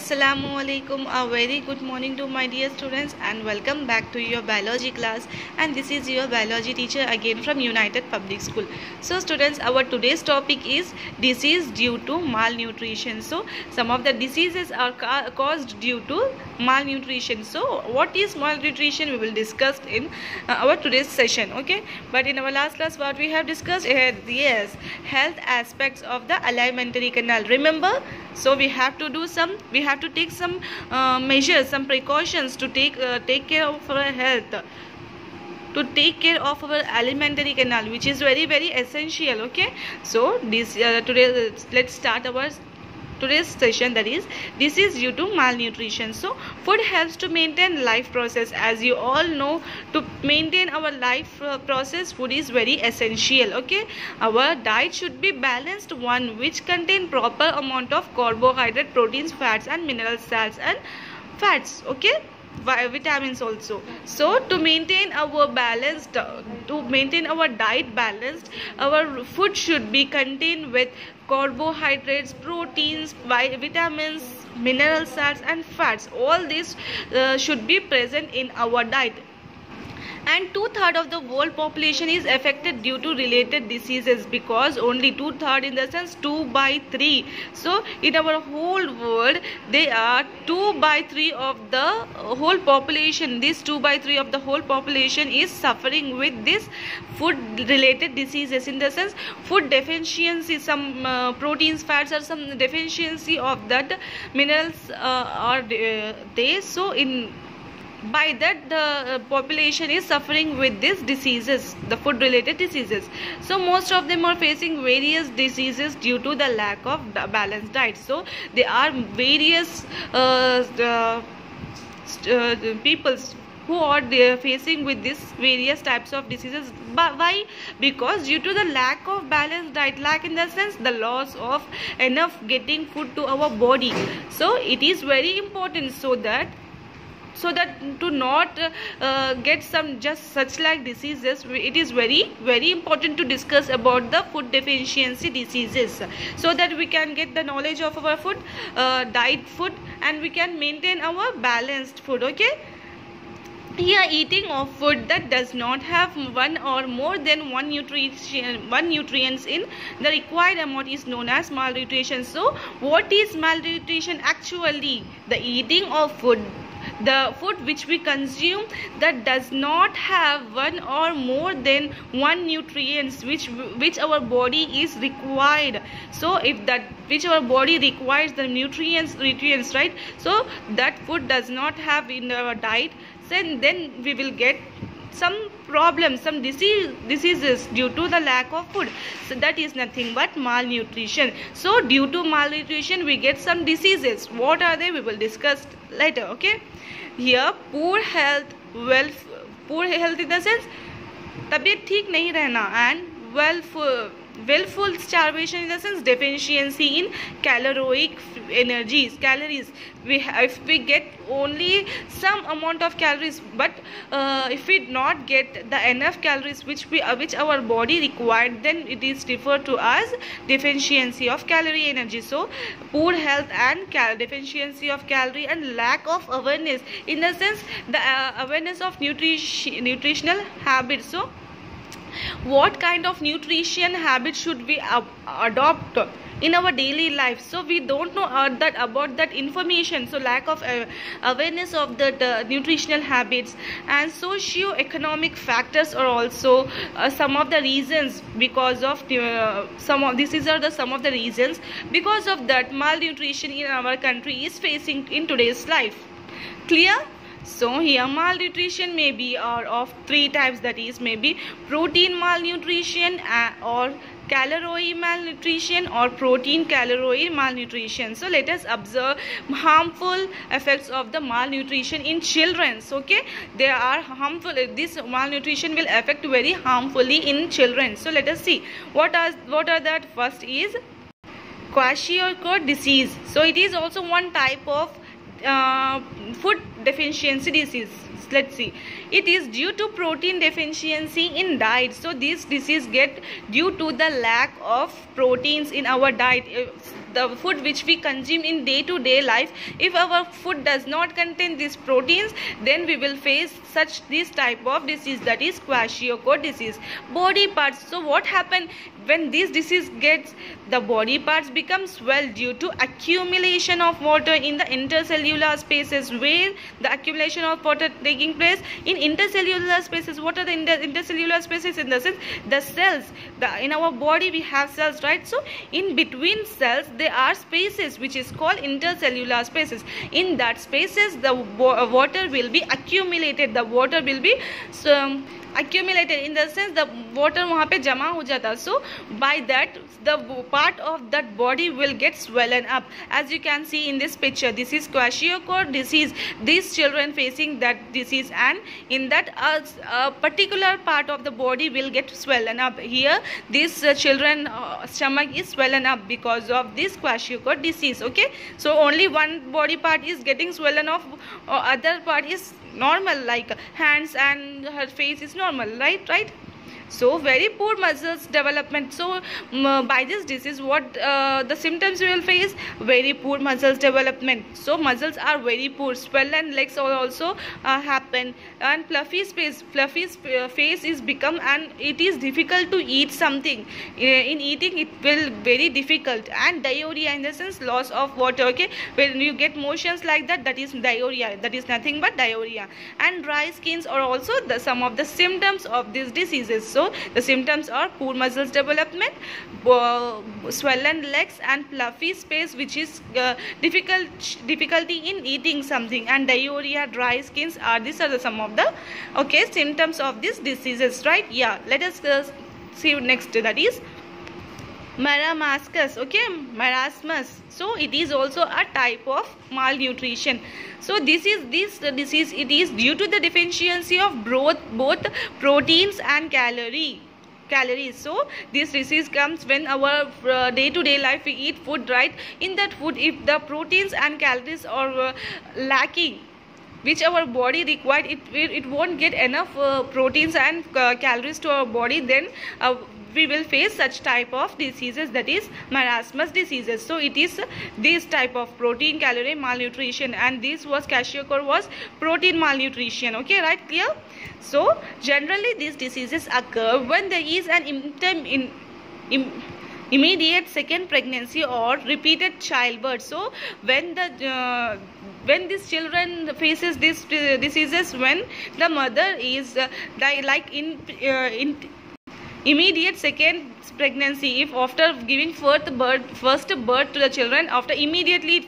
Assalamu alaikum. A very good morning to my dear students and welcome back to your biology class. And this is your biology teacher again from United Public School. So, students, our today's topic is disease due to malnutrition. So, some of the diseases are ca- caused due to malnutrition. So, what is malnutrition? We will discuss in uh, our today's session. Okay, but in our last class, what we have discussed here, yes, health aspects of the alimentary canal. Remember? So, we have to do some we have to take some uh, measures some precautions to take uh, take care of our health to take care of our alimentary canal which is very very essential okay so this uh, today let's start our today's session that is this is due to malnutrition. So food helps to maintain life process. As you all know to maintain our life uh, process food is very essential okay? Our diet should be balanced one which contain proper amount of carbohydrate proteins fats and mineral salts and fats okay vitamins also. So to maintain our balanced to maintain our diet balanced our food should be contained with carbohydrates proteins vitamins mineral salts and fats. All this uh, should be present in our diet and two-third of the world population is affected due to related diseases because only two-third in the sense 2 by 3 so in our whole world they are 2 by 3 of the whole population. This 2 by 3 of the whole population is suffering with this food related diseases in the sense food deficiency some uh, proteins fats or some deficiency of that minerals uh, are uh, there. So in by that the uh, population is suffering with these diseases the food related diseases. So most of them are facing various diseases due to the lack of balanced diet. So there are various uh, uh, peoples who are there facing with this various types of diseases. But why? Because due to the lack of balanced diet lack in the sense the loss of enough getting food to our body. So it is very important so that so that to not uh, get some just such like diseases it is very very important to discuss about the food deficiency diseases so that we can get the knowledge of our food uh, diet food and we can maintain our balanced food okay? Here eating of food that does not have one or more than one nutrition one nutrients in the required amount is known as malnutrition. So what is malnutrition actually? The eating of food the food which we consume that does not have one or more than one nutrients which which our body is required. So if that which our body requires the nutrients nutrients right? So that food does not have in our diet then then we will get some problems some disease diseases due to the lack of food. So that is nothing but malnutrition. So due to malnutrition we get some diseases. What are they? We will discuss later okay here poor health welf poor health in the sense तबीयत ठीक नहीं रहना and welf willful starvation in the sense deficiency in caloric energies calories. We if we get only some amount of calories but uh, if we not get the enough calories which we uh, which our body required then it is referred to as deficiency of calorie energy. So poor health and cal- deficiency of calorie and lack of awareness. In the sense the uh, awareness of nutrition nutritional habits. So what kind of nutrition habits should we adopt in our daily life? So we don't know uh, that about that information. So lack of uh, awareness of the, nutritional habits and socio-economic factors are also uh, some of the reasons because of the, some of these are the some of the reasons because of that malnutrition in our country is facing in today's life. Clear so here malnutrition may be or of three types that is maybe protein malnutrition uh, or calorie malnutrition or protein calorie malnutrition. So let us observe harmful effects of the malnutrition in children. Okay they are harmful this malnutrition will affect very harmfully in children. So let us see what are what are that? First is kwashiorkor disease. So it is also one type of uh, food deficiency disease. Let's see. It is due to protein deficiency in diet. So this disease get due to the lack of proteins in our diet. Uh, the food which we consume in day to day life if our food does not contain these proteins then we will face such this type of disease that is kwashiorkor disease. Body parts. So what happen when this disease gets the body parts become swell due to accumulation of water in the intercellular spaces where the accumulation of water taking place. In intercellular spaces what are the inter intercellular spaces in the sense? The cells the in our body we have cells right? So in between cells there are spaces which is called intercellular spaces. In that spaces the water will be accumulated. The water will be so, accumulated in the sense the water वहाँ पे जमा हो जाता so by that the part of that body will get swollen up as you can see in this picture this is kwashiorkor disease these children facing that disease and in that a, a particular part of the body will get swollen up here this uh, children uh, stomach is swollen up because of this kwashiorkor disease okay so only one body part is getting swollen off uh, other part is normal like hands and her face is normal right right so very poor muscles development. So by this disease what uh, the symptoms you will face? Very poor muscles development. So muscles are very poor. Swollen legs also uh, happen. And fluffy face fluffy uh, face is become and it is difficult to eat something. In eating it will very difficult. And diarrhea in the sense loss of water okay? When you get motions like that that is diarrhea. That is nothing but diarrhea. And dry skins are also the some of the symptoms of these diseases. So so the symptoms are poor muscles development, swollen legs and fluffy space which is uh, difficult difficulty in eating something. And diarrhea, dry skins are these are the some of the okay symptoms of these diseases right? Yeah let us uh, see next that is marasmus okay? Marasmus. So it is also a type of malnutrition. So this is this disease it is due to the deficiency of both both proteins and calorie calories. So this disease comes when our day to day life we eat food right? In that food if the proteins and calories are uh, lacking which our body required it it won't get enough uh, proteins and uh, calories to our body then uh, we will face such type of diseases that is marasmus diseases. So it is this type of protein calorie malnutrition and this was kwashiorkor was protein malnutrition. Okay right clear? So generally these diseases occur when there is an inter in, in immediate second pregnancy or repeated childbirth. So when the uh, when these children faces these uh, diseases when the mother is uh, like in uh, in immediate second pregnancy if after giving first birth first birth to the children after immediately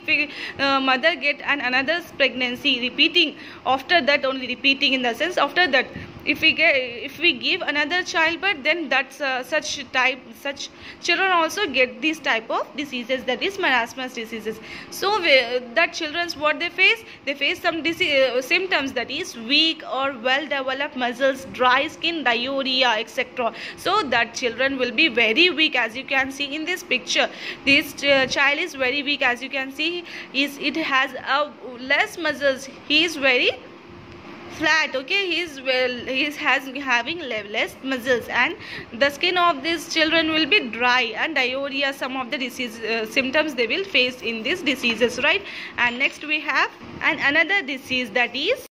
uh, mother get an another pregnancy repeating after that only repeating in the sense after that if we get if we give another childbirth then that's uh, such type such children also get this type of diseases that is marasmus diseases. So that children's what they face? They face some disease, uh, symptoms that is weak or well developed muscles dry skin diarrhea etc so that children will be very weak as you can see in this picture. This uh, child is very weak as you can see. Is it has a less muscles. He is very flat okay? He's well he's has having less muscles and the skin of these children will be dry and diarrhea some of the disease uh, symptoms they will face in these diseases right? And next we have and another disease that is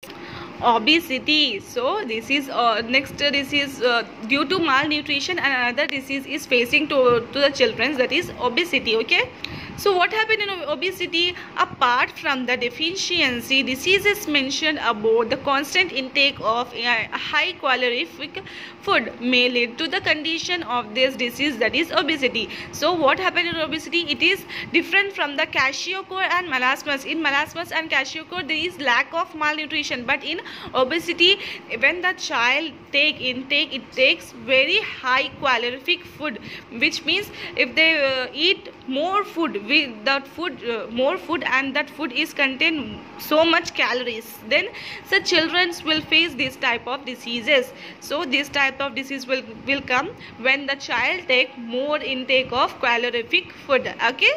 obesity. So this is uh, next disease uh, due to malnutrition and another disease is facing to to the children that is obesity okay so what happened in obesity? Apart from the deficiency, diseases mentioned about the constant intake of high calorific food may lead to the condition of this disease that is obesity. So what happened in obesity? It is different from the kwashiorkor and marasmus. In marasmus and kwashiorkor, there is lack of malnutrition. But in obesity, when the child take intake, it takes very high calorific food, which means if they uh, eat more food with that food uh, more food and that food is contain so much calories then the children will face this type of diseases. So this type of disease will will come when the child take more intake of calorific food okay?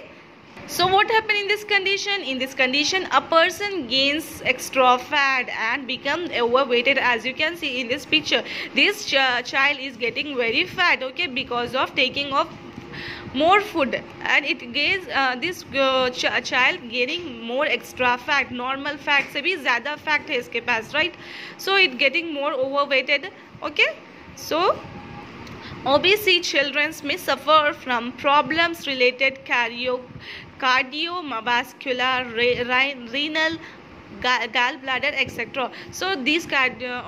So what happen in this condition? In this condition a person gains extra fat and become overweighted as you can see in this picture. This ch child is getting very fat okay because of taking of more food and it gains uh, this uh, ch child gaining more extra fat normal fat से भी ज़्यादा fat है इसके पास right so it getting more overweighted okay so obesity children may suffer from problems related cardio cardiovascular re, re, renal gallbladder etc so these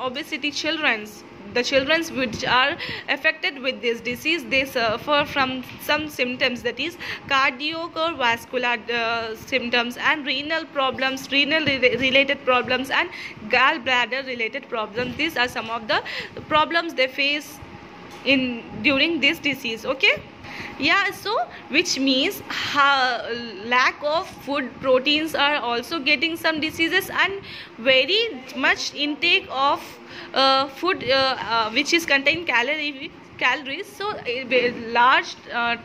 obesity children's the children which are affected with this disease they suffer from some symptoms that is cardiac cardiovascular uh, symptoms and renal problems renal re related problems and gallbladder related problems. These are some of the problems they face in during this disease okay yeah so which means lack of food proteins are also getting some diseases and very much intake of uh, food uh, uh, which is contain calorie calories. So large uh,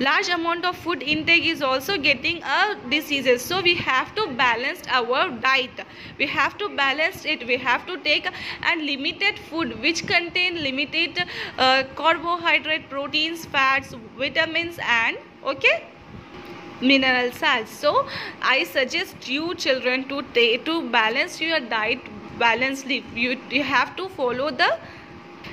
large amount of food intake is also getting a diseases. So we have to balance our diet. We have to balance it. We have to take and limited food which contain limited uh, carbohydrate proteins fats vitamins and okay mineral salts so i suggest you children to take to balance your diet balancedly. You, you have to follow the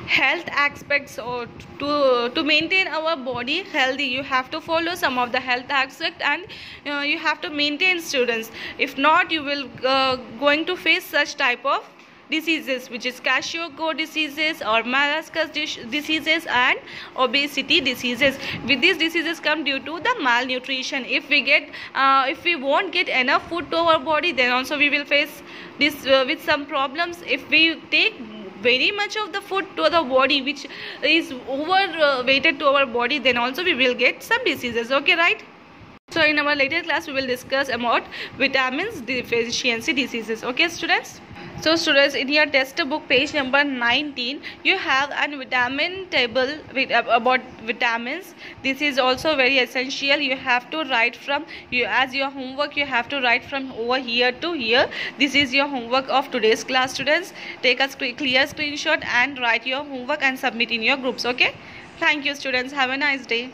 health aspects or to to maintain our body healthy you have to follow some of the health aspect and uh, you have to maintain students. If not you will uh, going to face such type of diseases which is kwashiorkor diseases or marasmus diseases and obesity diseases. With these diseases come due to the malnutrition. If we get uh, if we won't get enough food to our body then also we will face this uh, with some problems. If we take very much of the food to the body which is overweighted uh, to our body then also we will get some diseases. Okay right so in our later class we will discuss about vitamins deficiency diseases. Okay students? So students in your textbook page number 19 you have a vitamin table with, uh, about vitamins. This is also very essential. You have to write from you as your homework you have to write from over here to here. This is your homework of today's class students. Take a clear screenshot and write your homework and submit in your groups okay? Thank you students. Have a nice day